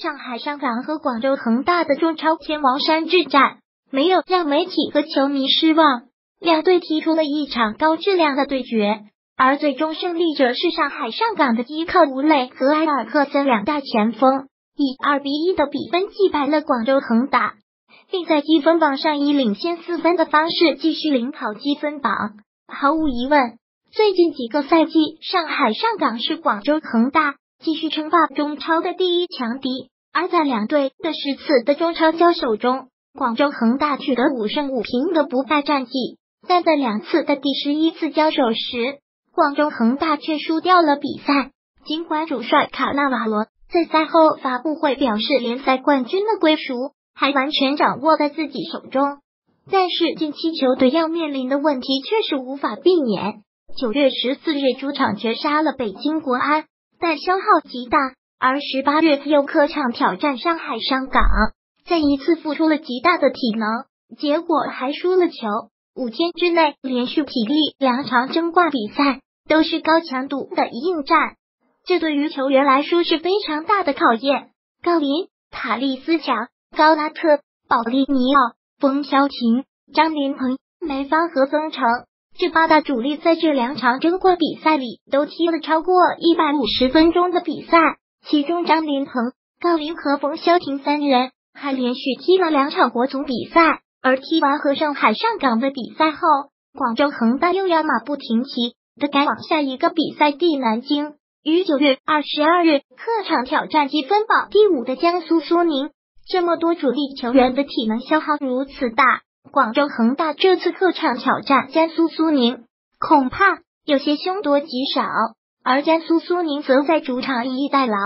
上海上港和广州恒大的中超天王山之战没有让媒体和球迷失望，两队踢出了一场高质量的对决，而最终胜利者是上海上港的依靠吴磊和埃尔克森两大前锋，以二比一的比分击败了广州恒大，并在积分榜上以领先四分的方式继续领跑积分榜。毫无疑问，最近几个赛季，上海上港是广州恒大。继续称霸中超的第一强敌，而在两队的十次的中超交手中，广州恒大取得五胜五平的不败战绩。但在两次的第十一次交手时，广州恒大却输掉了比赛。尽管主帅卡纳瓦罗在赛后发布会表示，联赛冠军的归属还完全掌握在自己手中，但是近期球队要面临的问题却是无法避免。九月十四日主场绝杀了北京国安。但消耗极大，而十八月又客场挑战上海上港，再一次付出了极大的体能，结果还输了球。五天之内连续体力两场争冠比赛都是高强度的应战，这对于球员来说是非常大的考验。郜林、塔利斯强、高拉特、保利尼奥、冯潇霆、张琳芃、梅芳和曾诚。这八大主力在这两场争冠比赛里都踢了超过一百五十分钟的比赛，其中张琳芃、郜林和冯潇霆三人还连续踢了两场国足比赛。而踢完和上海上港的比赛后，广州恒大又要马不停蹄的赶往下一个比赛地南京，于九月二十二日客场挑战积分榜第五的江苏苏宁。这么多主力球员的体能消耗如此大。广州恒大这次客场挑战江苏苏宁，恐怕有些凶多吉少。而江苏苏宁则在主场以逸待劳，